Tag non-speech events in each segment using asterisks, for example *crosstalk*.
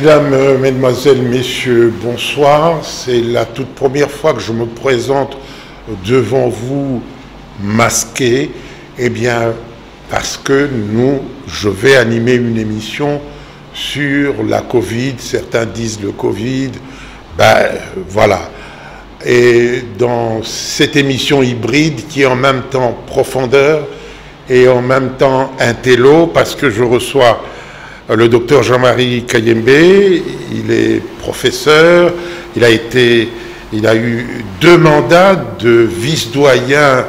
Mesdames, euh, Mesdemoiselles, Messieurs, bonsoir. C'est la toute première fois que je me présente devant vous masqué. Eh bien, parce que nous, je vais animer une émission sur la Covid. Certains disent le Covid. Ben voilà. Et dans cette émission hybride qui est en même temps profondeur et en même temps intello, parce que je reçois le docteur Jean-Marie Kayembe, il est professeur, il a été, il a eu deux mandats de vice-doyen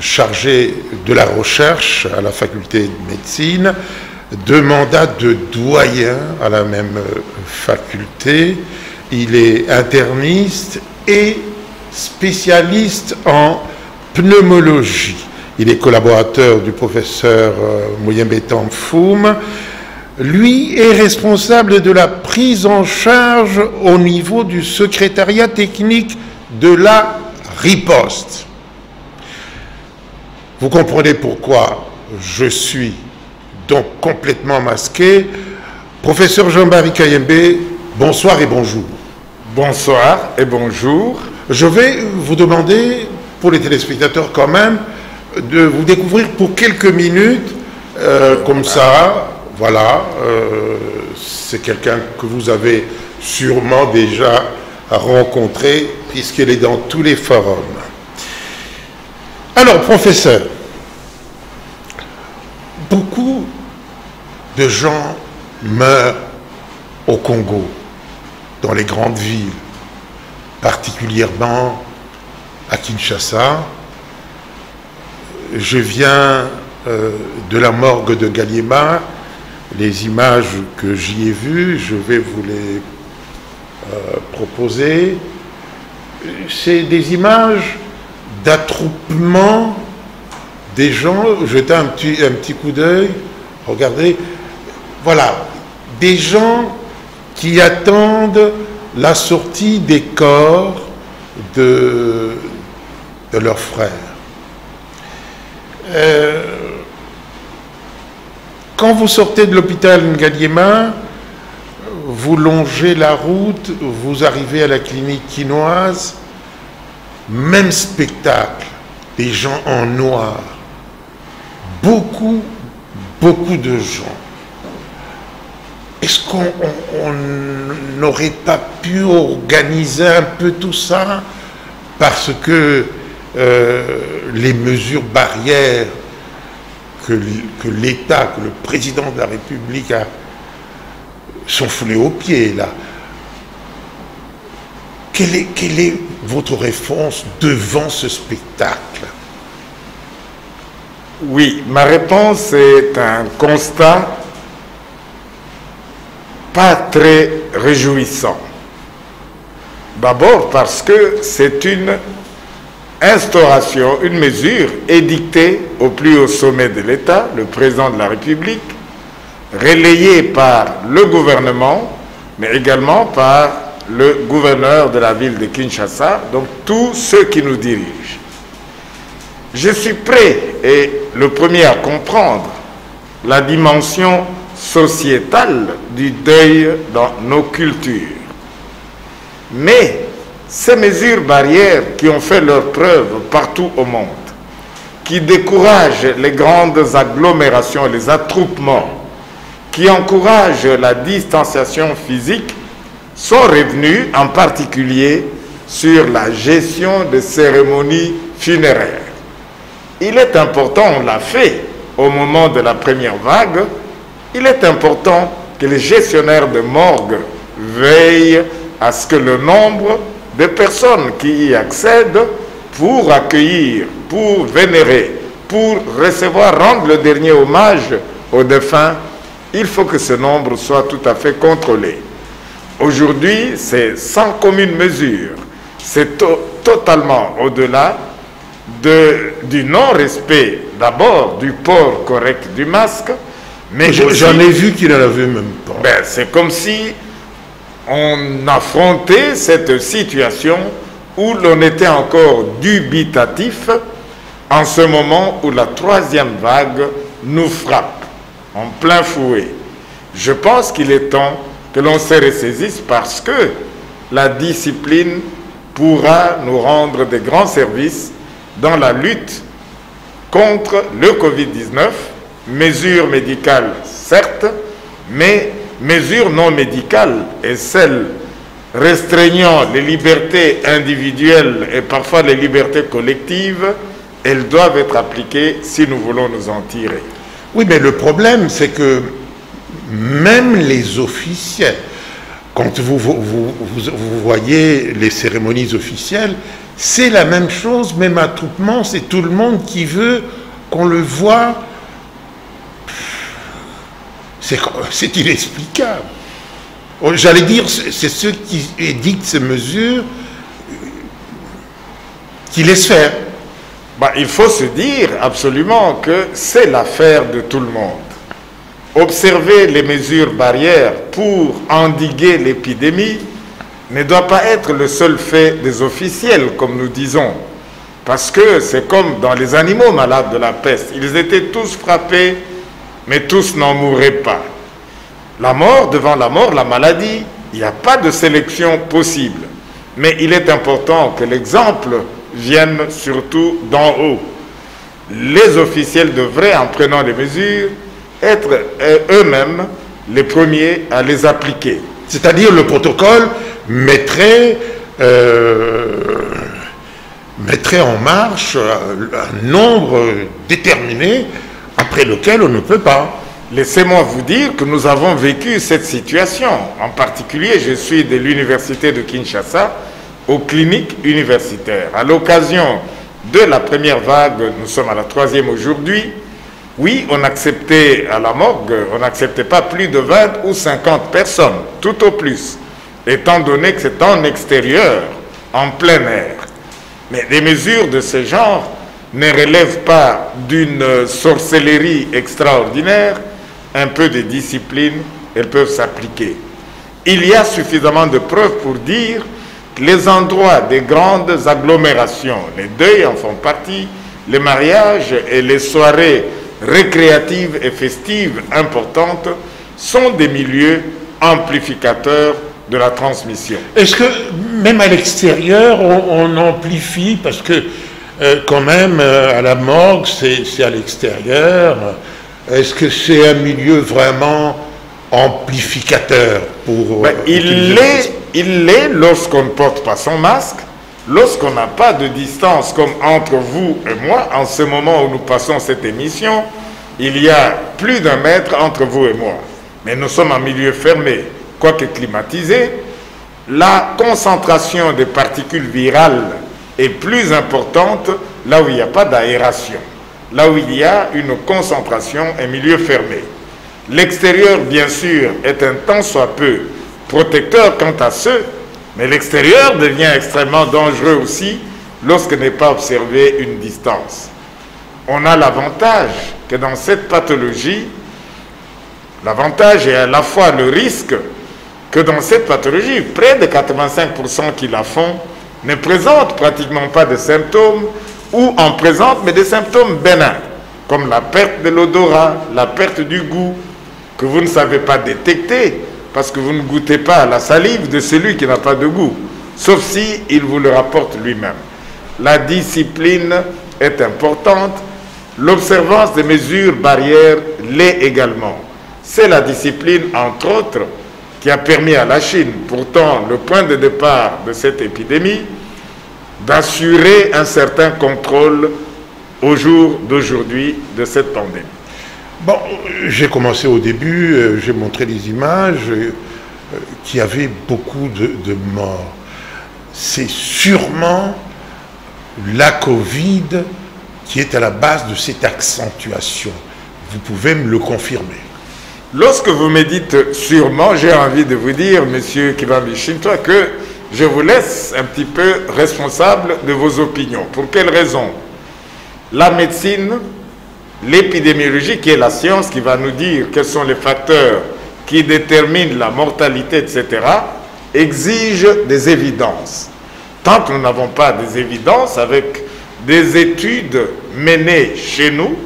chargé de la recherche à la faculté de médecine, deux mandats de doyen à la même faculté. Il est interniste et spécialiste en pneumologie. Il est collaborateur du professeur euh, Mouyembe Foum lui est responsable de la prise en charge au niveau du secrétariat technique de la riposte. Vous comprenez pourquoi je suis donc complètement masqué. Professeur Jean-Marie Kayembe, bonsoir et bonjour. Bonsoir et bonjour. Je vais vous demander, pour les téléspectateurs quand même, de vous découvrir pour quelques minutes, euh, comme ça, voilà, euh, c'est quelqu'un que vous avez sûrement déjà rencontré puisqu'il est dans tous les forums. Alors, professeur, beaucoup de gens meurent au Congo, dans les grandes villes, particulièrement à Kinshasa. Je viens euh, de la morgue de Galliema les images que j'y ai vues, je vais vous les euh, proposer. C'est des images d'attroupement des gens. Jetez un petit, un petit coup d'œil. Regardez. Voilà. Des gens qui attendent la sortie des corps de, de leurs frères. Euh, quand vous sortez de l'hôpital Ngaliema, vous longez la route, vous arrivez à la clinique quinoise, même spectacle, des gens en noir, beaucoup, beaucoup de gens. Est-ce qu'on n'aurait pas pu organiser un peu tout ça? Parce que euh, les mesures barrières que, l'État, que le président de la République a, sont foulés aux pieds là. Quelle est, quelle est votre réponse devant ce spectacle? Oui, ma réponse est un constat pas très réjouissant. D'abord parce que c'est une instauration, une mesure édictée au plus haut sommet de l'État, le président de la République, relayée par le gouvernement, mais également par le gouverneur de la ville de Kinshasa, donc tous ceux qui nous dirigent. Je suis prêt et le premier à comprendre la dimension sociétale du deuil dans nos cultures. Mais ces mesures barrières qui ont fait leur preuve partout au monde, qui découragent les grandes agglomérations, les attroupements, qui encouragent la distanciation physique, sont revenus en particulier sur la gestion des cérémonies funéraires. Il est important, on l'a fait au moment de la première vague, il est important que les gestionnaires de morgue veillent à ce que le nombre des personnes qui y accèdent pour accueillir, pour vénérer, pour recevoir, rendre le dernier hommage aux défunts, il faut que ce nombre soit tout à fait contrôlé. Aujourd'hui, c'est sans commune mesure. C'est totalement au-delà de, du non-respect d'abord du port correct du masque, mais j'en ai vu qui n'en avait même pas. Ben, c'est comme si on affrontait cette situation où l'on était encore dubitatif en ce moment où la troisième vague nous frappe en plein fouet. Je pense qu'il est temps que l'on se ressaisisse parce que la discipline pourra nous rendre des grands services dans la lutte contre le Covid-19, mesures médicales certes, mais mesures non médicales et celles restreignant les libertés individuelles et parfois les libertés collectives, elles doivent être appliquées si nous voulons nous en tirer. Oui, mais le problème, c'est que même les officiels, quand vous, vous, voyez les cérémonies officielles, c'est la même chose, même attroupement, c'est tout le monde qui veut qu'on le voit. C'est inexplicable. Oh, j'allais dire, c'est ceux qui édictent ces mesures qui laissent faire. Bah, il faut se dire absolument que c'est l'affaire de tout le monde. Observer les mesures barrières pour endiguer l'épidémie ne doit pas être le seul fait des officiels, comme nous disons. Parce que c'est comme dans les animaux malades de la peste. Ils étaient tous frappés, mais tous n'en mouraient pas. La mort devant la mort, la maladie, il n'y a pas de sélection possible. Mais il est important que l'exemple vienne surtout d'en haut. Les officiels devraient, en prenant les mesures, être euh, eux-mêmes les premiers à les appliquer. C'est-à-dire le protocole mettrait, euh, mettrait en marche un nombre déterminé après lequel on ne peut pas. Laissez-moi vous dire que nous avons vécu cette situation. En particulier, je suis de l'université de Kinshasa aux cliniques universitaires. À l'occasion de la première vague, nous sommes à la troisième aujourd'hui, oui, on acceptait à la morgue, on n'acceptait pas plus de 20 ou 50 personnes, tout au plus, étant donné que c'est en extérieur, en plein air. Mais des mesures de ce genre ne relèvent pas d'une sorcellerie extraordinaire, un peu de discipline, elles peuvent s'appliquer. Il y a suffisamment de preuves pour dire que les endroits des grandes agglomérations, les deuils en font partie, les mariages et les soirées récréatives et festives importantes sont des milieux amplificateurs de la transmission. Est-ce que même à l'extérieur, on, amplifie Parce que euh, quand même, euh, à la morgue, c'est à l'extérieur. Est-ce que c'est un milieu vraiment amplificateur pour... Ben, il l'est il l'est lorsqu'on ne porte pas son masque, lorsqu'on n'a pas de distance comme entre vous et moi. En ce moment où nous passons cette émission, il y a plus d'un mètre entre vous et moi. Mais nous sommes en milieu fermé, quoique climatisé. La concentration des particules virales est plus importante là où il n'y a pas d'aération là où il y a une concentration, un milieu fermé. L'extérieur, bien sûr, est un tant soit peu protecteur quant à ceux, mais l'extérieur devient extrêmement dangereux aussi lorsque n'est pas observé une distance. On a l'avantage que dans cette pathologie, l'avantage est à la fois le risque que dans cette pathologie, près de 85% qui la font ne présentent pratiquement pas de symptômes ou en présente, mais des symptômes bénins, comme la perte de l'odorat, la perte du goût, que vous ne savez pas détecter, parce que vous ne goûtez pas la salive de celui qui n'a pas de goût, sauf si il vous le rapporte lui-même. La discipline est importante, l'observance des mesures barrières l'est également. C'est la discipline, entre autres, qui a permis à la Chine, pourtant le point de départ de cette épidémie, d'assurer un certain contrôle au jour d'aujourd'hui de cette pandémie Bon, j'ai commencé au début, euh, j'ai montré des images euh, qui avaient beaucoup de, de morts. C'est sûrement la Covid qui est à la base de cette accentuation. Vous pouvez me le confirmer. Lorsque vous me dites sûrement, j'ai envie de vous dire, monsieur toi que je vous laisse un petit peu responsable de vos opinions. Pour quelle raison? La médecine, l'épidémiologie, qui est la science qui va nous dire quels sont les facteurs qui déterminent la mortalité, etc., exige des évidences. Tant que nous n'avons pas des évidences avec des études menées chez nous,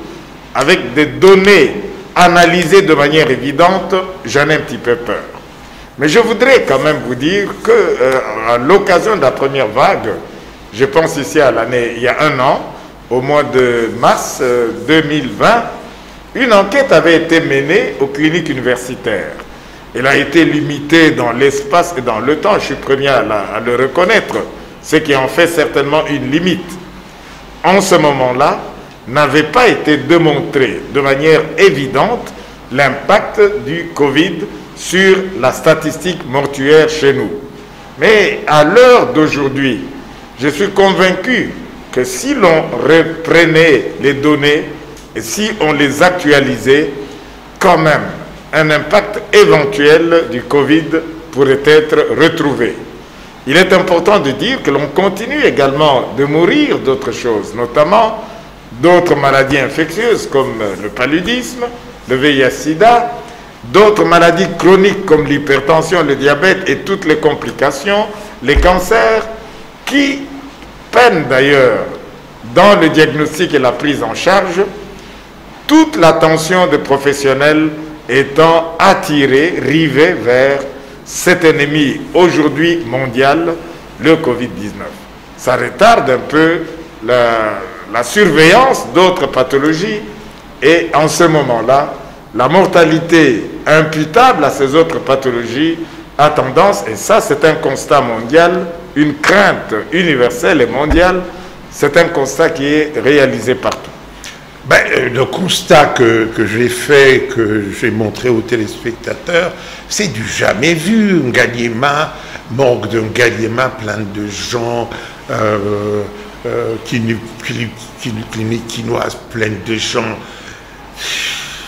avec des données analysées de manière évidente, j'en ai un petit peu peur. Mais je voudrais quand même vous dire que euh, à l'occasion de la première vague, je pense ici à l'année, il y a un an, au mois de mars 2020, euh, une enquête avait été menée aux cliniques universitaires. Elle a été limitée dans l'espace et dans le temps, je suis premier à, à le reconnaître, ce qui en fait certainement une limite. En ce moment-là, n'avait pas été démontré de manière évidente l'impact du Covid sur la statistique mortuaire chez nous. Mais à l'heure d'aujourd'hui, je suis convaincu que si l'on reprenait les données et si on les actualisait, quand même, un impact éventuel du Covid pourrait être retrouvé. Il est important de dire que l'on continue également de mourir d'autres choses, notamment d'autres maladies infectieuses comme le paludisme, le VIH-Sida, d'autres maladies chroniques comme l'hypertension, le diabète et toutes les complications, les cancers, qui peinent d'ailleurs dans le diagnostic et la prise en charge, toute l'attention des professionnels étant attirée, rivée vers cet ennemi aujourd'hui mondial, le Covid-19. Ça retarde un peu la, la surveillance d'autres pathologies et en ce moment-là, la mortalité imputable à ces autres pathologies a tendance, et ça c'est un constat mondial, une crainte universelle et mondiale, c'est un constat qui est réalisé partout. Ben, euh, le constat que, que j'ai fait, que j'ai montré aux téléspectateurs, c'est du jamais vu. Un Galliema manque d'un Galliema plein de gens. Qui, clinique pleine de gens.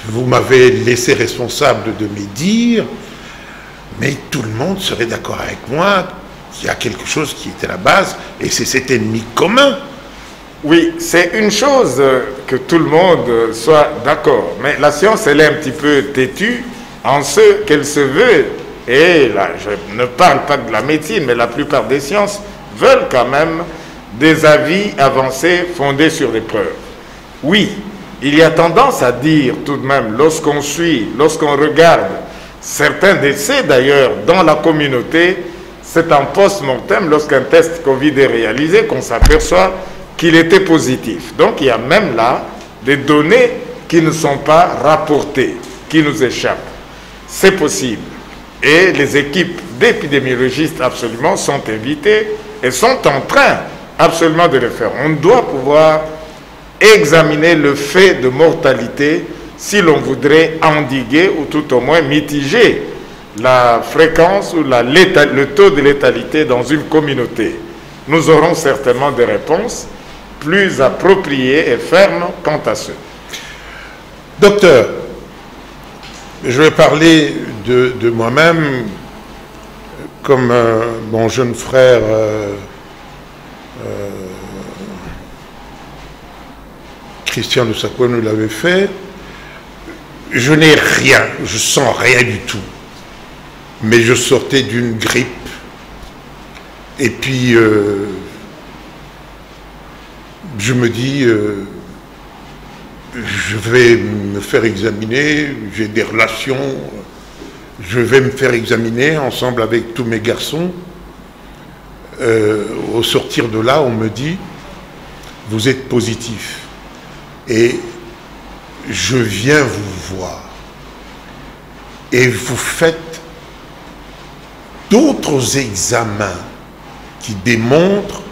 Vous m'avez laissé responsable de mes dires, mais tout le monde serait d'accord avec moi qu'il y a quelque chose qui à la base, et c'est cet ennemi commun. Oui, c'est une chose que tout le monde soit d'accord, mais la science, elle est un petit peu têtue en ce qu'elle se veut, et là, je ne parle pas de la médecine, mais la plupart des sciences veulent quand même des avis avancés fondés sur des preuves. Oui, il y a tendance à dire tout de même, lorsqu'on suit, lorsqu'on regarde certains décès d'ailleurs dans la communauté, c'est en post-mortem, lorsqu'un test Covid est réalisé, qu'on s'aperçoit qu'il était positif. Donc il y a même là des données qui ne sont pas rapportées, qui nous échappent. C'est possible. Et les équipes d'épidémiologistes absolument sont invitées et sont en train absolument de le faire. On doit pouvoir examiner le fait de mortalité si l'on voudrait endiguer ou tout au moins mitiger la fréquence ou le taux de létalité dans une communauté. Nous aurons certainement des réponses plus appropriées et fermes quant à ce. Docteur, je vais parler de, moi-même comme euh, mon jeune frère. Euh, euh, Christian de Sacco nous l'avait fait, je n'ai rien, je sens rien du tout. Mais je sortais d'une grippe. Et puis, euh, je me dis, euh, je vais me faire examiner, j'ai des relations, je vais me faire examiner ensemble avec tous mes garçons. Euh, au sortir de là, on me dit, vous êtes positif. Et je viens vous voir. Et vous faites d'autres examens qui démontrent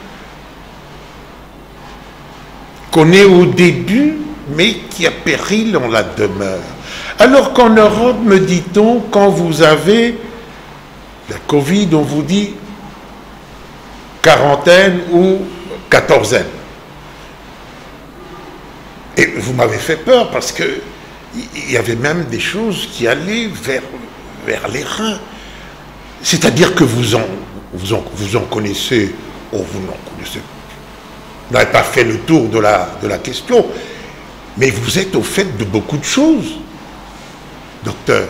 qu'on est au début, mais qu'il y a péril en la demeure. Alors qu'en Europe, me dit-on, quand vous avez la Covid, on vous dit quarantaine ou quatorzaine. Et vous m'avez fait peur parce que il y avait même des choses qui allaient vers, vers les reins. C'est-à-dire que vous en, vous en, vous en connaissez, ou vous n'en connaissez vous n'avez pas fait le tour de la, de la question, mais vous êtes au fait de beaucoup de choses, docteur,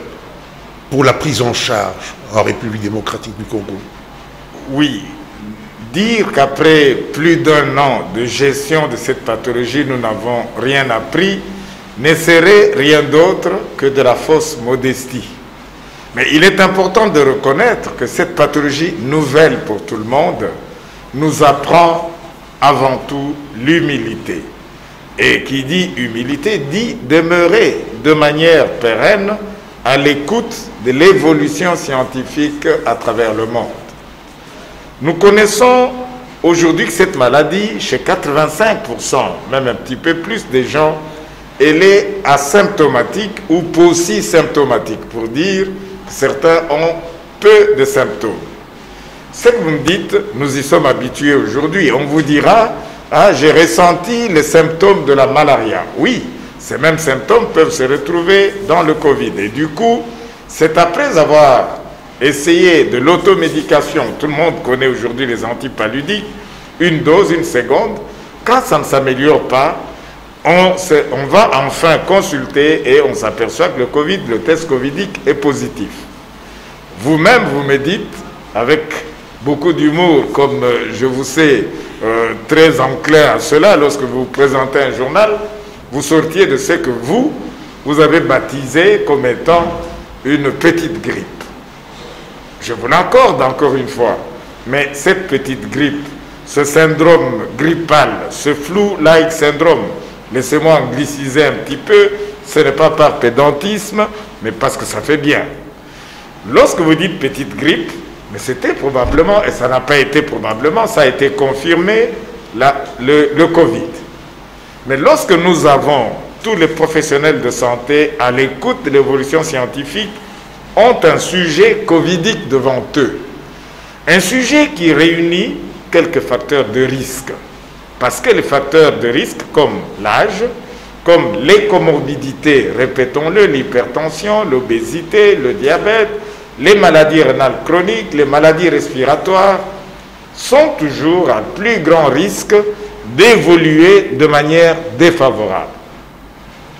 pour la prise en charge en République démocratique du Congo. Oui, Dire qu'après plus d'un an de gestion de cette pathologie, nous n'avons rien appris, ne serait rien d'autre que de la fausse modestie. Mais il est important de reconnaître que cette pathologie nouvelle pour tout le monde nous apprend avant tout l'humilité. Et qui dit humilité dit demeurer de manière pérenne à l'écoute de l'évolution scientifique à travers le monde. Nous connaissons aujourd'hui que cette maladie, chez 85%, même un petit peu plus des gens, elle est asymptomatique ou symptomatique pour dire que certains ont peu de symptômes. Ce que vous me dites, nous y sommes habitués aujourd'hui. On vous dira, ah, j'ai ressenti les symptômes de la malaria. Oui, ces mêmes symptômes peuvent se retrouver dans le Covid. Et du coup, c'est après avoir essayé de l'automédication, tout le monde connaît aujourd'hui les antipaludiques, une dose, une seconde, quand ça ne s'améliore pas, on, va enfin consulter et on s'aperçoit que le Covid, le test Covidique est positif. Vous-même, vous me avec beaucoup d'humour, comme euh, je vous sais euh, très enclin à cela lorsque vous présentez un journal, vous sortiez de ce que vous, vous avez baptisé comme étant une petite grippe. Je vous l'accorde encore une fois, mais cette petite grippe, ce syndrome grippal, ce flou-like syndrome, laissez-moi angliciser un petit peu, ce n'est pas par pédantisme, mais parce que ça fait bien. Lorsque vous dites petite grippe, mais c'était probablement, et ça n'a pas été probablement, ça a été confirmé, le, le Covid. Mais lorsque nous avons tous les professionnels de santé à l'écoute de l'évolution scientifique, ont un sujet covidique devant eux. Un sujet qui réunit quelques facteurs de risque. Parce que les facteurs de risque, comme l'âge, comme les comorbidités, répétons-le, l'hypertension, l'obésité, le diabète, les maladies rénales chroniques, les maladies respiratoires, sont toujours à plus grand risque d'évoluer de manière défavorable.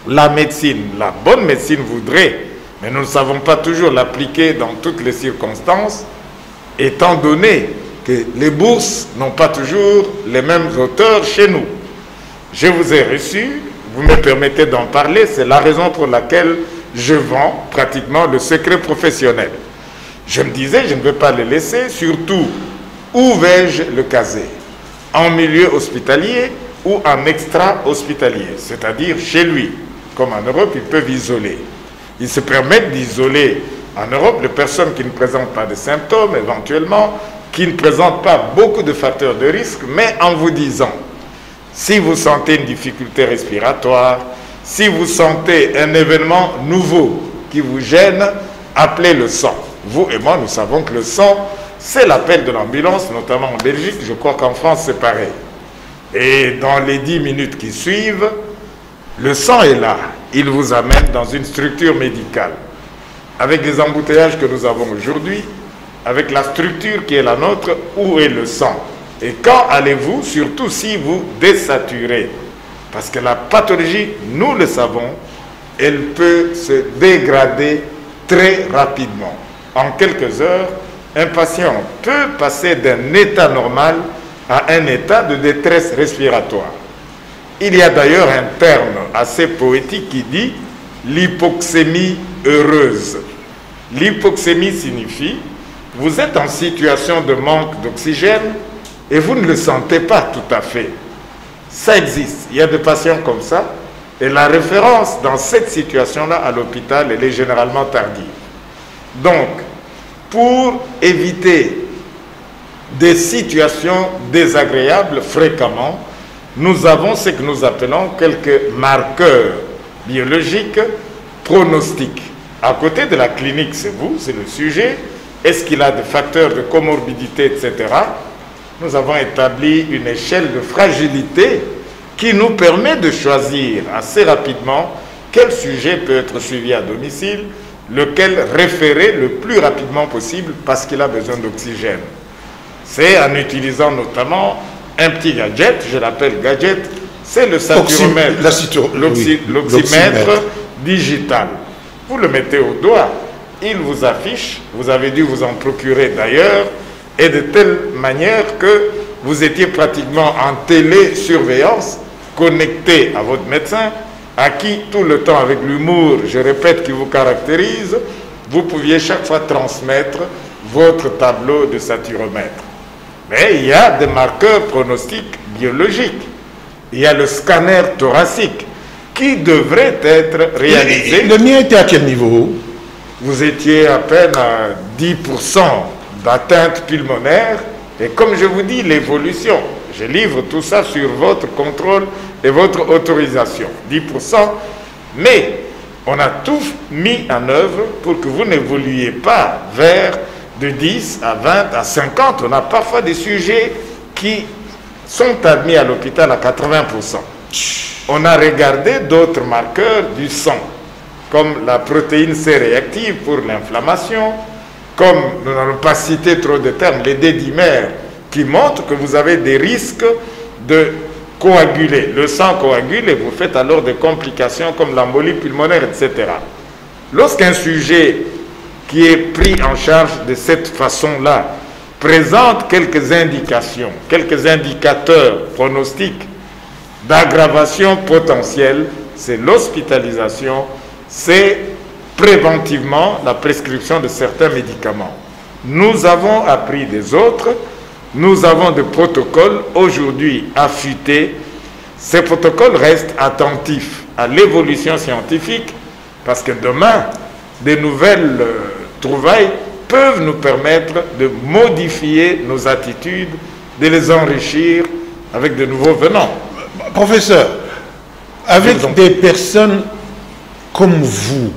La médecine, la bonne médecine voudrait, mais nous ne savons pas toujours l'appliquer dans toutes les circonstances, étant donné que les bourses n'ont pas toujours les mêmes auteurs chez nous. Je vous ai reçu, vous me permettez d'en parler, c'est la raison pour laquelle je vends pratiquement le secret professionnel. Je me disais, je ne veux pas le laisser, surtout, où vais-je le caser? En milieu hospitalier ou en extra-hospitalier, c'est-à-dire chez lui. Comme en Europe, ils peuvent isoler. Ils se permettent d'isoler en Europe les personnes qui ne présentent pas de symptômes, éventuellement, qui ne présentent pas beaucoup de facteurs de risque, mais en vous disant, si vous sentez une difficulté respiratoire, si vous sentez un événement nouveau qui vous gêne, appelez le sang. Vous et moi, nous savons que le sang, c'est l'appel de l'ambulance, notamment en Belgique. Je crois qu'en France, c'est pareil. Et dans les dix minutes qui suivent, le sang est là. Il vous amène dans une structure médicale. Avec les embouteillages que nous avons aujourd'hui, avec la structure qui est la nôtre, où est le sang? Et quand allez-vous, surtout si vous désaturez? Parce que la pathologie, nous le savons, elle peut se dégrader très rapidement en quelques heures, un patient peut passer d'un état normal à un état de détresse respiratoire. Il y a d'ailleurs un terme assez poétique qui dit l'hypoxémie heureuse. L'hypoxémie signifie vous êtes en situation de manque d'oxygène et vous ne le sentez pas tout à fait. Ça existe. Il y a des patients comme ça. Et la référence dans cette situation-là à l'hôpital, elle est généralement tardive. Donc, pour éviter des situations désagréables fréquemment, nous avons ce que nous appelons quelques marqueurs biologiques pronostiques. À côté de la clinique, c'est vous, c'est le sujet. Est-ce qu'il a des facteurs de comorbidité, etc. Nous avons établi une échelle de fragilité qui nous permet de choisir assez rapidement quel sujet peut être suivi à domicile, lequel référer le plus rapidement possible parce qu'il a besoin d'oxygène. C'est en utilisant notamment un petit gadget, je l'appelle gadget, c'est le saturomètre, l'oxymètre digital. Vous le mettez au doigt, il vous affiche, vous avez dû vous en procurer d'ailleurs, et de telle manière que vous étiez pratiquement en télésurveillance, connecté à votre médecin, à qui tout le temps avec l'humour, je répète, qui vous caractérise, vous pouviez chaque fois transmettre votre tableau de saturomètre. Mais il y a des marqueurs pronostiques biologiques. Il y a le scanner thoracique qui devrait être réalisé. Le mien était à quel niveau? Vous étiez à peine à 10% d'atteinte pulmonaire. Et comme je vous dis, l'évolution, je livre tout ça sur votre contrôle et votre autorisation. 10%. Mais on a tout mis en œuvre pour que vous n'évoluiez pas vers de 10 à 20 à 50. On a parfois des sujets qui sont admis à l'hôpital à 80%. On a regardé d'autres marqueurs du sang, comme la protéine C réactive pour l'inflammation, comme nous n'allons pas citer trop de termes, les dédimères qui montrent que vous avez des risques de coaguler. Le sang coagule et vous faites alors des complications comme l'embolie pulmonaire, etc. Lorsqu'un sujet qui est pris en charge de cette façon-là présente quelques indications, quelques indicateurs pronostiques d'aggravation potentielle, c'est l'hospitalisation, c'est préventivement la prescription de certains médicaments. Nous avons appris des autres, nous avons des protocoles aujourd'hui affûtés. Ces protocoles restent attentifs à l'évolution scientifique parce que demain, des nouvelles euh, trouvailles peuvent nous permettre de modifier nos attitudes, de les enrichir avec de nouveaux venants. Professeur, avec des personnes comme vous,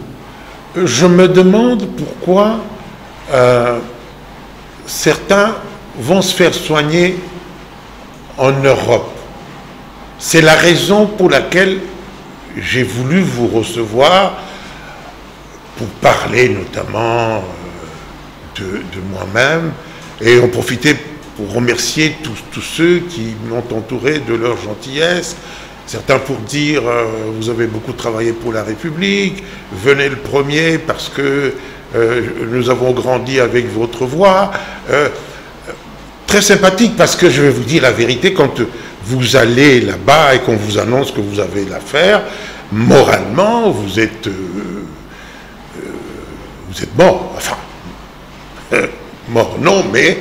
je me demande pourquoi euh, certains vont se faire soigner en Europe. C'est la raison pour laquelle j'ai voulu vous recevoir pour parler notamment euh, de, moi-même et en profiter pour remercier tous, ceux qui m'ont entouré de leur gentillesse. Certains pour dire euh, vous avez beaucoup travaillé pour la République, venez le premier parce que euh, nous avons grandi avec votre voix. très sympathique parce que je vais vous dire la vérité, quand vous allez là-bas et qu'on vous annonce que vous avez l'affaire, moralement, vous êtes vous êtes mort. Enfin, *laughs* mort, non, mais.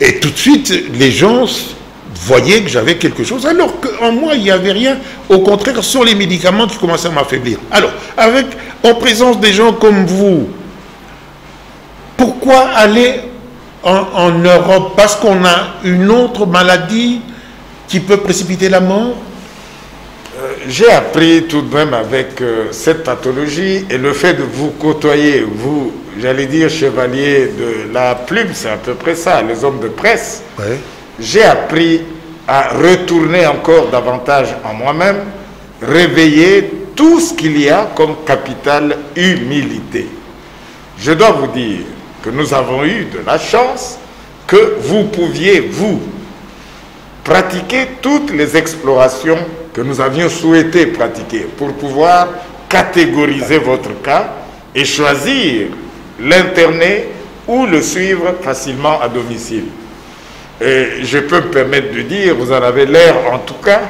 Et tout de suite, les gens voyaient que j'avais quelque chose, alors qu'en moi, il n'y avait rien. Au contraire, sont les médicaments qui commençaient à m'affaiblir. Alors, avec, en présence des gens comme vous, pourquoi aller en Europe? Parce qu'on a une autre maladie qui peut précipiter la mort? J'ai appris tout de même avec euh, cette pathologie et le fait de vous côtoyer, vous, j'allais dire chevalier de la plume, c'est à peu près ça, les hommes de presse, j'ai appris à retourner encore davantage en moi-même, réveiller tout ce qu'il y a comme capital humilité. Je dois vous dire que nous avons eu de la chance que vous pouviez, vous, pratiquer toutes les explorations que nous avions souhaité pratiquer pour pouvoir catégoriser votre cas et choisir l'interner ou le suivre facilement à domicile. Et je peux me permettre de dire, vous en avez l'air en tout cas,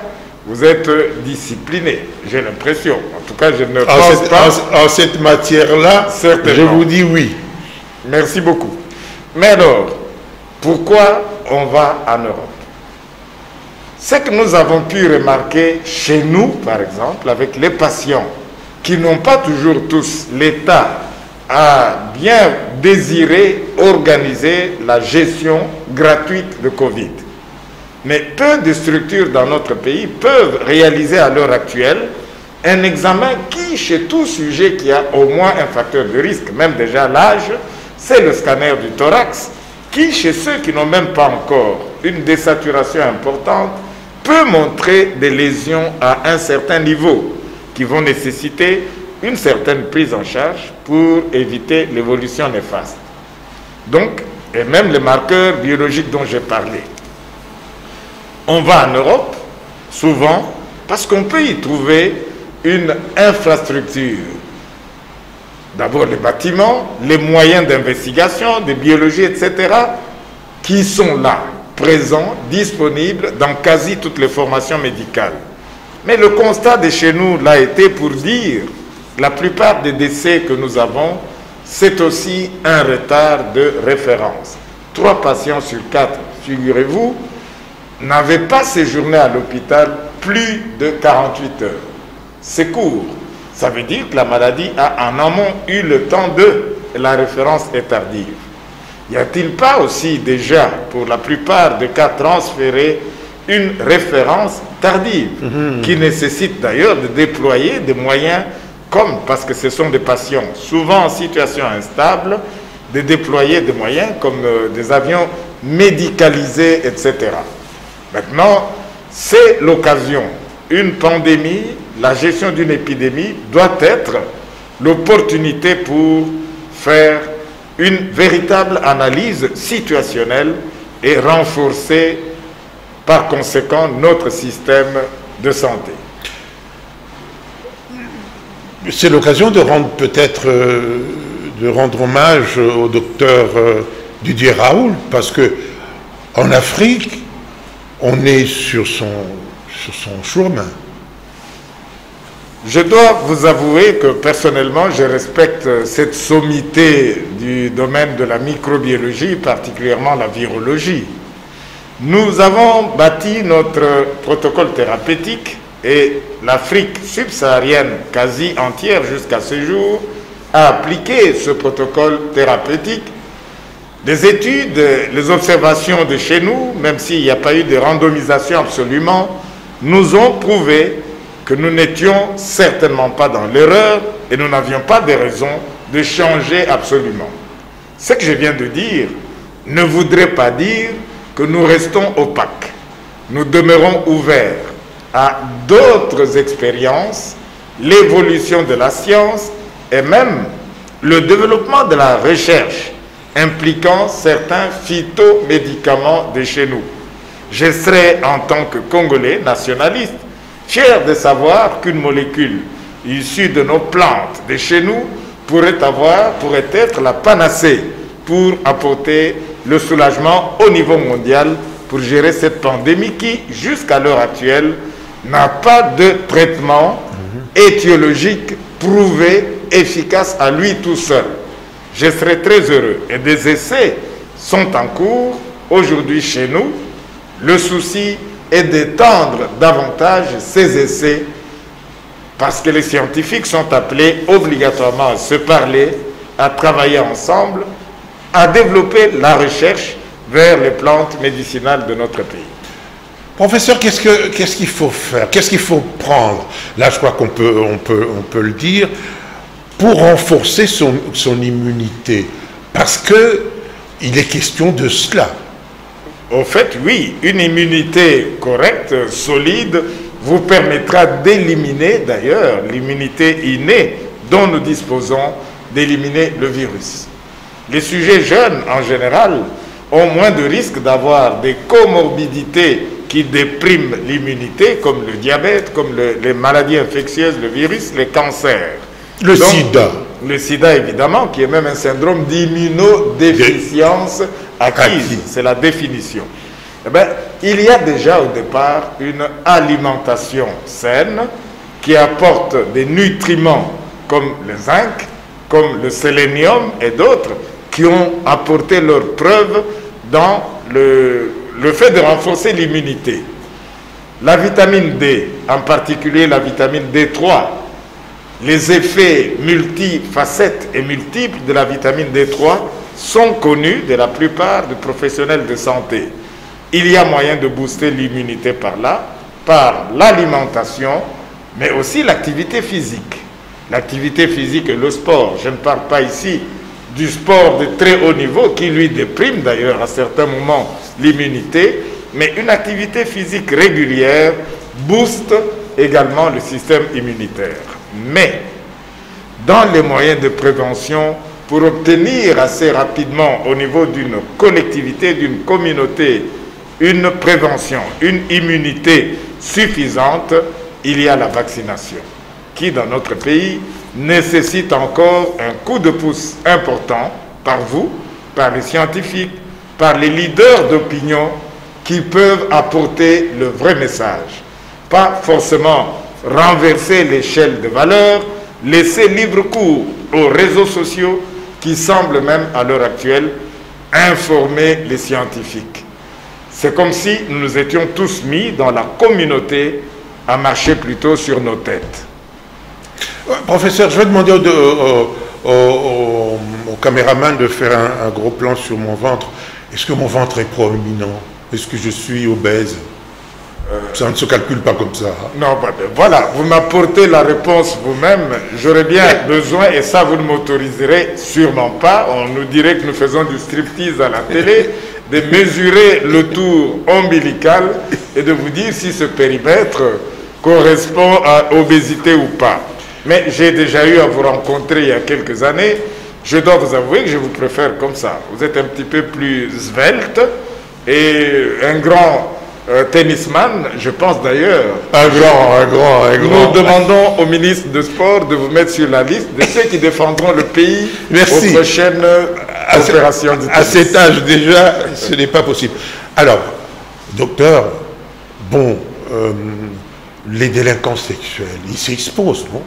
vous êtes discipliné, j'ai l'impression. En tout cas, je ne pense pas. En, cette matière-là, je vous dis oui. Merci beaucoup. Mais alors, pourquoi on va en Europe? Ce que nous avons pu remarquer chez nous, par exemple, avec les patients qui n'ont pas toujours tous l'État à bien désirer organiser la gestion gratuite de Covid. Mais peu de structures dans notre pays peuvent réaliser à l'heure actuelle un examen qui, chez tout sujet qui a au moins un facteur de risque, même déjà l'âge, c'est le scanner du thorax, qui, chez ceux qui n'ont même pas encore une désaturation importante, peut montrer des lésions à un certain niveau qui vont nécessiter une certaine prise en charge pour éviter l'évolution néfaste. Donc, et même les marqueurs biologiques dont j'ai parlé. On va en Europe, souvent, parce qu'on peut y trouver une infrastructure. D'abord les bâtiments, les moyens d'investigation, de biologie, etc., qui sont là présent, disponible dans quasi toutes les formations médicales. Mais le constat de chez nous l'a été pour dire la plupart des décès que nous avons c'est aussi un retard de référence. Trois patients sur quatre, figurez-vous, n'avaient pas séjourné à l'hôpital plus de 48 heures. C'est court. Ça veut dire que la maladie a en amont eu le temps de, la référence est tardive. Y a-t-il pas aussi déjà, pour la plupart des cas transférés, une référence tardive mhm. qui nécessite d'ailleurs de déployer des moyens comme, parce que ce sont des patients souvent en situation instable, de déployer des moyens comme euh, des avions médicalisés, etc. Maintenant, c'est l'occasion. Une pandémie, la gestion d'une épidémie doit être l'opportunité pour faire une véritable analyse situationnelle et renforcer par conséquent notre système de santé. C'est l'occasion de rendre peut-être euh, de rendre hommage au docteur euh, Didier Raoul parce que en Afrique, on est sur son, sur son chemin. Je dois vous avouer que personnellement, je respecte cette sommité du domaine de la microbiologie, particulièrement la virologie. Nous avons bâti notre protocole thérapeutique et l'Afrique subsaharienne quasi entière jusqu'à ce jour a appliqué ce protocole thérapeutique les études, les observations de chez nous, même s'il n'y a pas eu de randomisation absolument, nous ont prouvé que nous n'étions certainement pas dans l'erreur et nous n'avions pas de raison de changer absolument. Ce que je viens de dire ne voudrait pas dire que nous restons opaques. Nous demeurons ouverts à d'autres expériences, l'évolution de la science et même le développement de la recherche impliquant certains phytomédicaments de chez nous. Je serais, en tant que Congolais nationaliste, fier de savoir qu'une molécule issue de nos plantes de chez nous pourrait, avoir, pourrait être la panacée pour apporter le soulagement au niveau mondial pour gérer cette pandémie qui, jusqu'à l'heure actuelle, n'a pas de traitement étiologique prouvé efficace à lui tout seul je serai très heureux. Et des essais sont en cours aujourd'hui chez nous. Le souci est d'étendre davantage ces essais parce que les scientifiques sont appelés obligatoirement à se parler, à travailler ensemble, à développer la recherche vers les plantes médicinales de notre pays. Professeur, qu'est-ce qu'il faut faire? Qu'est-ce qu'il faut prendre? Là, je crois qu'on peut, le dire pour renforcer son, immunité. Parce que il est question de cela. Au fait, oui, une immunité correcte, solide, vous permettra d'éliminer d'ailleurs l'immunité innée dont nous disposons, d'éliminer le virus. Les sujets jeunes, en général, ont moins de risques d'avoir des comorbidités qui dépriment l'immunité, comme le diabète, comme les maladies infectieuses, le virus, les cancers. Le sida. Le sida, évidemment, qui est même un syndrome d'immunodéficience acquise. C'est la définition. Eh bien, il y a déjà au départ une alimentation saine qui apporte des nutriments comme le zinc, comme le sélénium et d'autres qui ont apporté leur preuve dans le, le fait de renforcer l'immunité. La vitamine D, en particulier la vitamine D3, les effets multifacettes et multiples de la vitamine D3 sont connus de la plupart des professionnels de santé. Il y a moyen de booster l'immunité par là, par l'alimentation, mais aussi l'activité physique. L'activité physique et le sport. Je ne parle pas ici du sport de très haut niveau qui lui déprime d'ailleurs à certains moments l'immunité, mais une activité physique régulière booste également le système immunitaire. Mais, dans les moyens de prévention, pour obtenir assez rapidement au niveau d'une collectivité, d'une communauté, une prévention, une immunité suffisante, il y a la vaccination, qui dans notre pays nécessite encore un coup de pouce important par vous, par les scientifiques, par les leaders d'opinion qui peuvent apporter le vrai message. Pas forcément renverser l'échelle de valeur, laisser libre cours aux réseaux sociaux qui semble même à l'heure actuelle informer les scientifiques. C'est comme si nous nous étions tous mis dans la communauté à marcher plutôt sur nos têtes. Professeur, je vais demander au, caméraman de faire un, gros plan sur mon ventre. Est-ce que mon ventre est proéminent? Est-ce que je suis obèse? euh, Ça ne se calcule pas comme ça. Non, voilà, vous m'apportez la réponse vous-même. J'aurais bien besoin, et ça vous ne m'autoriserez sûrement pas, on nous dirait que nous faisons du striptease à la télé, *laughs* de mesurer le tour ombilical et de vous dire si ce périmètre correspond à obésité ou pas. Mais j'ai déjà eu à vous rencontrer il y a quelques années. Je dois vous avouer que je vous préfère comme ça. Vous êtes un petit peu plus svelte et un grand euh, tennisman, je pense d'ailleurs. Un grand, un grand, un grand. Nous demandons au ministre de Sport de vous mettre sur la liste de ceux qui défendront le pays Merci. aux prochaines opérations À cet âge déjà, ce n'est pas possible. Alors, docteur, bon, euh, les délinquants sexuels, ils s'exposent, non?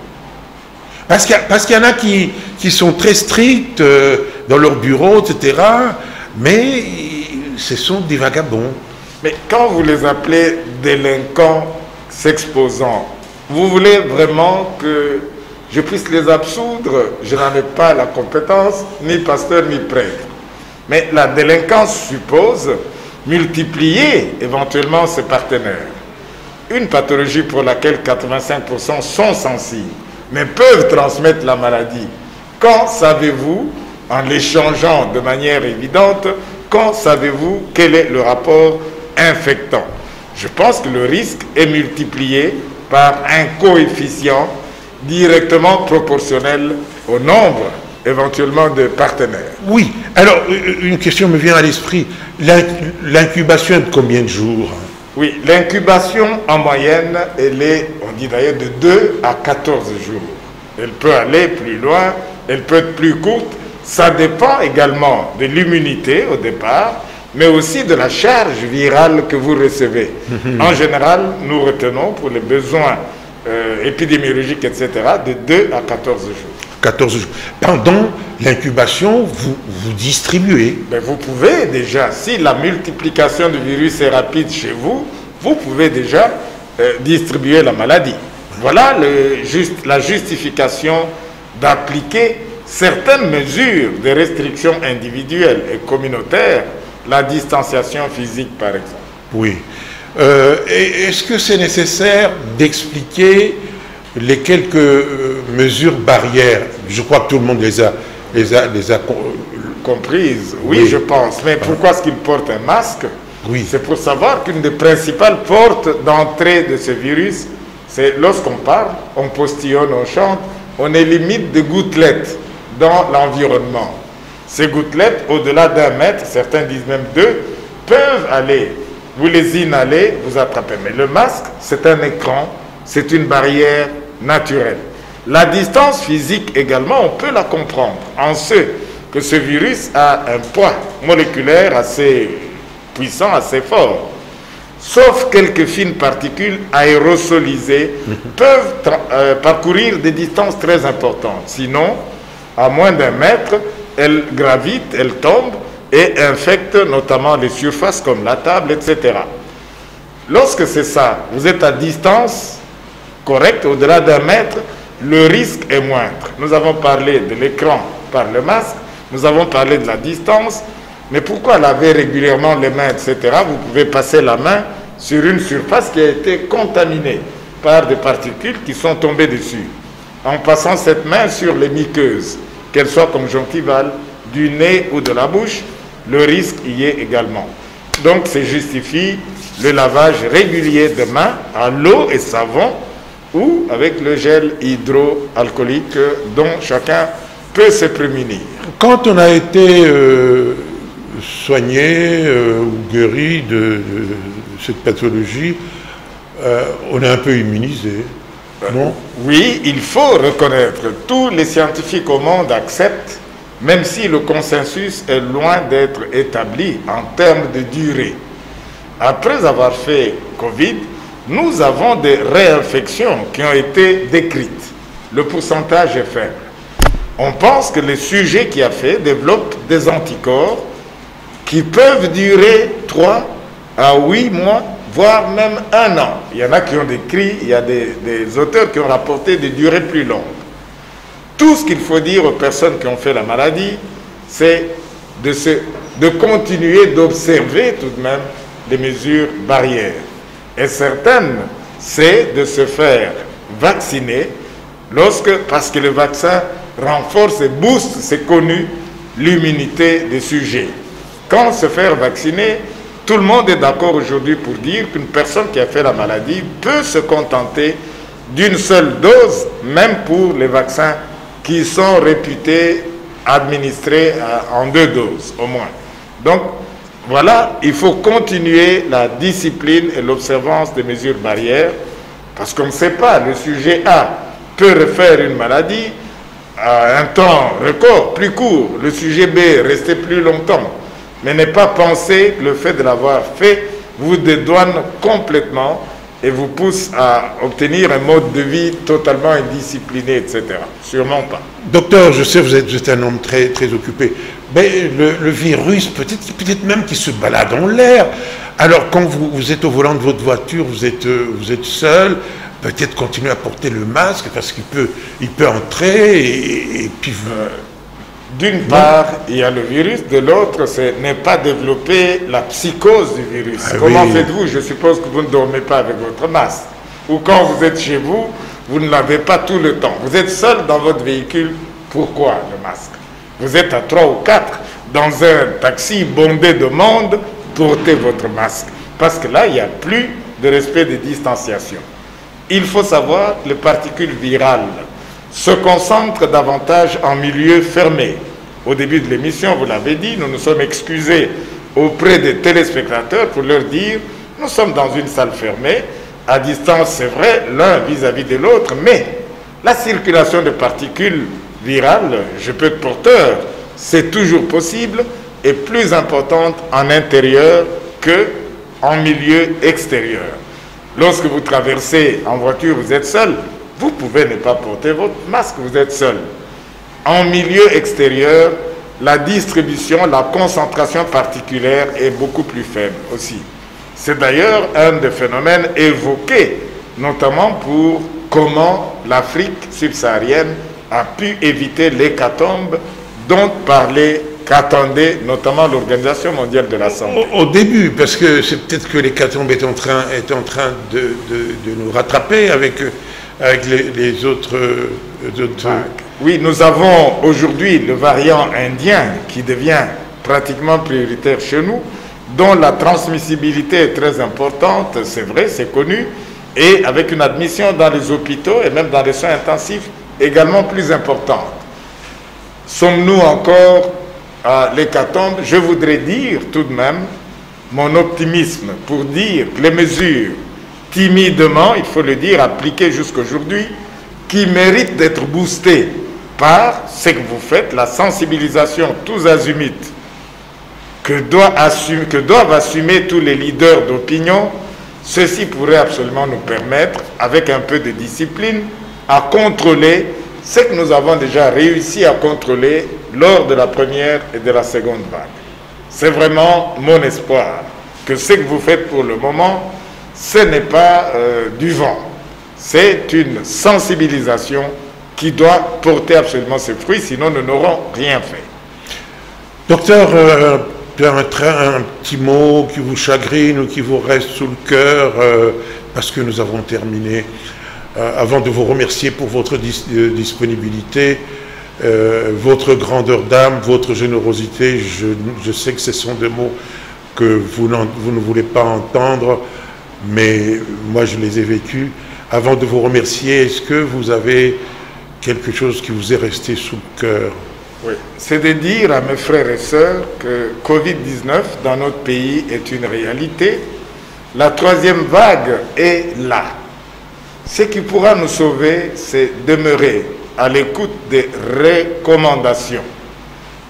Parce qu'il y, en a qui, qui, sont très stricts euh, dans leur bureau, etc. Mais ce sont des vagabonds. Mais quand vous les appelez délinquants s'exposant, vous voulez vraiment que je puisse les absoudre? Je n'en ai pas la compétence, ni pasteur, ni prêtre. Mais la délinquance suppose multiplier éventuellement ses partenaires. Une pathologie pour laquelle 85% sont sensibles mais peuvent transmettre la maladie. Quand savez-vous, en l'échangeant de manière évidente, quand savez-vous quel est le rapport infectant Je pense que le risque est multiplié par un coefficient directement proportionnel au nombre éventuellement de partenaires. Oui, alors une question me vient à l'esprit. L'incubation est de combien de jours? Oui, l'incubation en moyenne, elle est, on dit d'ailleurs, de 2 à 14 jours. Elle peut aller plus loin, elle peut être plus courte. Ça dépend également de l'immunité au départ, mais aussi de la charge virale que vous recevez. en général, nous retenons pour les besoins euh, épidémiologiques, etc., de 2 à 14 jours. 14 jours. Pendant l'incubation, vous, vous distribuez. Mais vous pouvez déjà, si la multiplication du virus est rapide chez vous, vous pouvez déjà euh, distribuer la maladie. Voilà le, juste, la justification d'appliquer certaines mesures de restriction individuelles et communautaires, la distanciation physique par exemple. Oui. Euh, est-ce que c'est nécessaire d'expliquer les quelques euh, mesures barrières, je crois que tout le monde les a, les a, les a comprises. Oui, je pense. Mais pourquoi est-ce qu'il porte un masque? Oui. C'est pour savoir qu'une des principales portes d'entrée de ce virus, c'est lorsqu'on parle, on postillonne, on chante, on élimine des gouttelettes dans l'environnement. Ces gouttelettes, au-delà d'un mètre, certains disent même deux, peuvent aller, vous les inhalez, vous attrapez. Mais le masque, c'est un écran, c'est une barrière naturelle. La distance physique également, on peut la comprendre en ce que ce virus a un poids moléculaire assez puissant, assez fort. Sauf quelques fines particules aérosolisées peuvent euh, parcourir des distances très importantes. Sinon, à moins d'un mètre, elles gravitent, elles tombent et infectent notamment les surfaces comme la table, etc. Lorsque c'est ça, vous êtes à distance correct, au-delà d'un mètre, le risque est moindre. Nous avons parlé de l'écran par le masque, nous avons parlé de la distance, mais pourquoi laver régulièrement les mains, etc. Vous pouvez passer la main sur une surface qui a été contaminée par des particules qui sont tombées dessus. En passant cette main sur les muqueuses, qu'elles soient conjonctivales, du nez ou de la bouche, le risque y est également. Donc, c'est justifie le lavage régulier de mains à l'eau et savon ou avec le gel hydroalcoolique dont chacun peut se prémunir. Quand on a été euh, soigné euh, ou guéri de, cette pathologie, euh, on est un peu immunisé. Non oui, il faut reconnaître. Tous les scientifiques au monde acceptent, même si le consensus est loin d'être établi en termes de durée. Après avoir fait Covid, nous avons des réinfections qui ont été décrites. Le pourcentage est faible. on pense que le sujet qui a fait développe des anticorps qui peuvent durer 3 à 8 mois, voire même un an. Il y en a qui ont décrit, il y a des, auteurs qui ont rapporté des durées plus longues. Tout ce qu'il faut dire aux personnes qui ont fait la maladie, c'est de, de continuer d'observer tout de même les mesures barrières. Et certaines, c'est de se faire vacciner lorsque, parce que le vaccin renforce et booste, c'est connu, l'immunité des sujets. Quand se faire vacciner, tout le monde est d'accord aujourd'hui pour dire qu'une personne qui a fait la maladie peut se contenter d'une seule dose, même pour les vaccins qui sont réputés administrés en deux doses au moins. Donc, voilà, il faut continuer la discipline et l'observance des mesures barrières, parce qu'on ne sait pas, le sujet A peut refaire une maladie à un temps record, plus court, le sujet B rester plus longtemps, mais n'est pas penser que le fait de l'avoir fait vous dédouane complètement et vous pousse à obtenir un mode de vie totalement indiscipliné, etc. Sûrement pas. Docteur, je sais que vous êtes, un homme très, très occupé, mais le, virus, peut-être peut même qu'il se balade en l'air. Alors quand vous, êtes au volant de votre voiture, vous êtes, euh, vous êtes seul, peut-être continuer à porter le masque parce qu'il peut, il peut entrer et, puis vous... Euh, d'une part, il y a le virus, de l'autre, c'est ne pas développer la psychose du virus. Ah Comment faites-vous? Je suppose que vous ne dormez pas avec votre masque. Ou quand vous êtes chez vous, vous ne l'avez pas tout le temps. Vous êtes seul dans votre véhicule. Pourquoi le masque? Vous êtes à trois ou quatre dans un taxi bondé de monde, portez votre masque. Parce que là, il n'y a plus de respect des distanciations. Il faut savoir que les particules virales se concentre davantage en milieu fermé. Au début de l'émission, vous l'avez dit, nous nous sommes excusés auprès des téléspectateurs pour leur dire, nous sommes dans une salle fermée, à distance c'est vrai, l'un vis-à-vis de l'autre, mais la circulation de particules virales, je peux être porteur, c'est toujours possible et plus importante en intérieur que en milieu extérieur. Lorsque vous traversez en voiture, vous êtes seul, vous pouvez ne pas porter votre masque, vous êtes seul. En milieu extérieur, la distribution, la concentration particulière est beaucoup plus faible aussi. C'est d'ailleurs un des phénomènes évoqués, notamment pour comment l'Afrique subsaharienne a pu éviter l'hécatombe dont parlait qu'attendait notamment l'Organisation mondiale de la santé. Au, début, parce que c'est peut-être que l'hécatombe est en train, est en train de, de, nous rattraper avec avec les, autres, euh, Oui, nous avons aujourd'hui le variant indien qui devient pratiquement prioritaire chez nous, dont la transmissibilité est très importante, c'est vrai, c'est connu, et avec une admission dans les hôpitaux et même dans les soins intensifs également plus importante. Sommes-nous encore à l'hécatombe? Je voudrais dire tout de même mon optimisme pour dire que les mesures timidement, il faut le dire, appliqué jusqu'aujourd'hui, qui mérite d'être boosté par ce que vous faites, la sensibilisation tous azimuts, que, doit assumer, que doivent assumer tous les leaders d'opinion, ceci pourrait absolument nous permettre, avec un peu de discipline, à contrôler ce que nous avons déjà réussi à contrôler lors de la première et de la seconde vague. C'est vraiment mon espoir que ce que vous faites pour le moment ce n'est pas euh, du vent, c'est une sensibilisation qui doit porter absolument ses fruits, sinon nous n'aurons rien fait. Docteur, euh, un, un, petit mot qui vous chagrine ou qui vous reste sous le cœur, euh, parce que nous avons terminé. avant de vous remercier pour votre disponibilité, votre grandeur d'âme, votre générosité, je, sais que ce sont des mots que vous ne voulez pas entendre mais moi je les ai vécus. Avant de vous remercier, est-ce que vous avez quelque chose qui vous est resté sous le cœur? Oui, c'est de dire à mes frères et sœurs que Covid-19 dans notre pays est une réalité. La troisième vague est là. Ce qui pourra nous sauver, c'est demeurer à l'écoute des recommandations.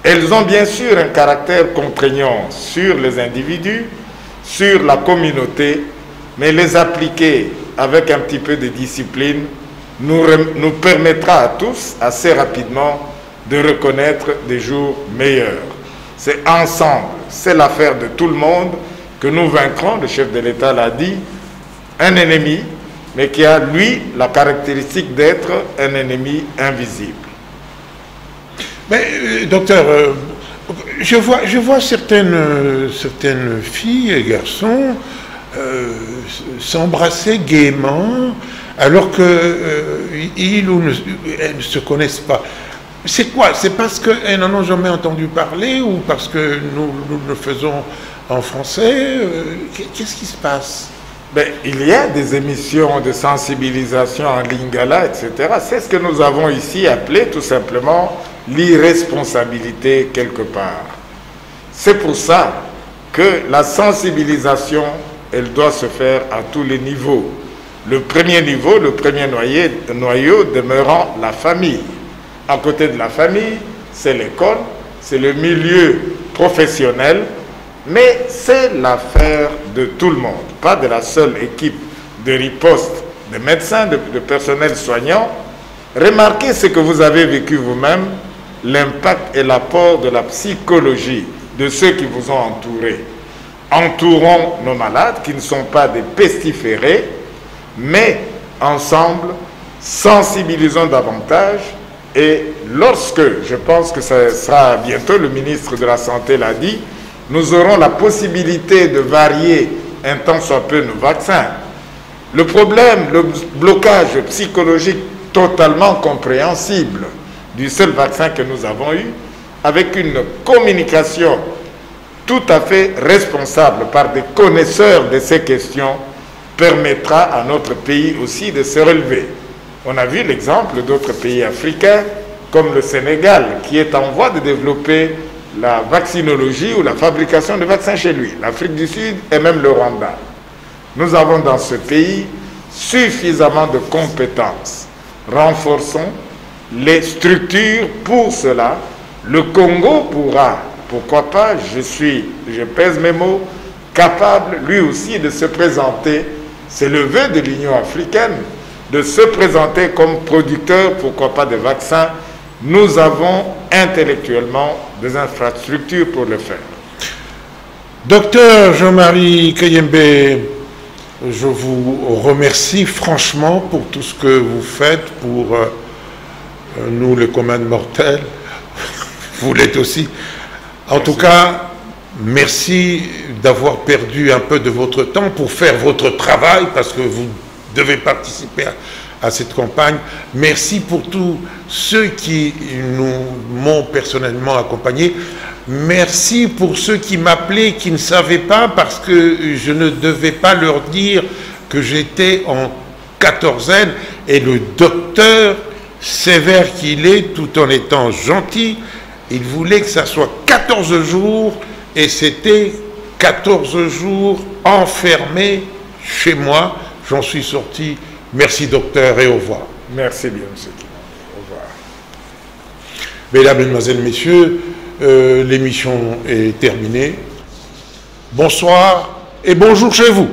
Elles ont bien sûr un caractère contraignant sur les individus, sur la communauté mais les appliquer avec un petit peu de discipline nous, nous permettra à tous assez rapidement de reconnaître des jours meilleurs. C'est ensemble, c'est l'affaire de tout le monde que nous vaincrons, le chef de l'État l'a dit, un ennemi, mais qui a, lui, la caractéristique d'être un ennemi invisible. Mais, euh, docteur, euh, je vois, je vois certaines, certaines filles et garçons euh, s'embrasser gaiement alors qu'ils ou ne, elles ne se connaissent pas. C'est quoi? C'est parce qu'elles n'en ont jamais entendu parler ou parce que nous, nous le faisons en français? Qu'est-ce qui se passe? Ben, il y a des émissions de sensibilisation en lingala, etc. C'est ce que nous avons ici appelé tout simplement l'irresponsabilité quelque part. C'est pour ça que la sensibilisation, elle doit se faire à tous les niveaux. Le premier niveau, le premier noyau, demeurant la famille. À côté de la famille, c'est l'école, c'est le milieu professionnel, mais c'est l'affaire de tout le monde, pas de la seule équipe de riposte de médecins, de, de personnel soignant. Remarquez ce que vous avez vécu vous-même, l'impact et l'apport de la psychologie de ceux qui vous ont entouré. Entourons nos malades qui ne sont pas des pestiférés, mais ensemble, sensibilisons davantage et lorsque, je pense que ce sera bientôt, le ministre de la Santé l'a dit, nous aurons la possibilité de varier un temps soit peu nos vaccins. Le problème, le blocage psychologique totalement compréhensible du seul vaccin que nous avons eu, avec une communication tout à fait responsable par des connaisseurs de ces questions, permettra à notre pays aussi de se relever. On a vu l'exemple d'autres pays africains, comme le Sénégal, qui est en voie de développer la vaccinologie ou la fabrication de vaccins chez lui, l'Afrique du Sud et même le Rwanda. Nous avons dans ce pays suffisamment de compétences. Renforçons les structures pour cela. Le Congo pourra, pourquoi pas, je suis, je pèse mes mots, capable lui aussi de se présenter, c'est le vœu de l'Union africaine, de se présenter comme producteur, pourquoi pas, de vaccins nous avons intellectuellement des infrastructures pour le faire. Docteur Jean-Marie Kayembe, je vous remercie franchement pour tout ce que vous faites pour euh, nous, les communs mortels. *laughs* Vous l'êtes aussi. En tout cas, merci d'avoir perdu un peu de votre temps pour faire votre travail parce que vous devez participer à à cette campagne. Merci pour tous ceux qui nous m'ont personnellement accompagné. Merci pour ceux qui m'appelaient, qui ne savaient pas, parce que je ne devais pas leur dire que j'étais en quatorzaine. Et le docteur, sévère qu'il est, tout en étant gentil, il voulait que ça soit 14 jours, et c'était 14 jours enfermé chez moi. J'en suis sorti Merci docteur et au revoir. Merci bien, monsieur. Au revoir. Mesdames, Mesdemoiselles, Messieurs, euh, l'émission est terminée. Bonsoir et bonjour chez vous.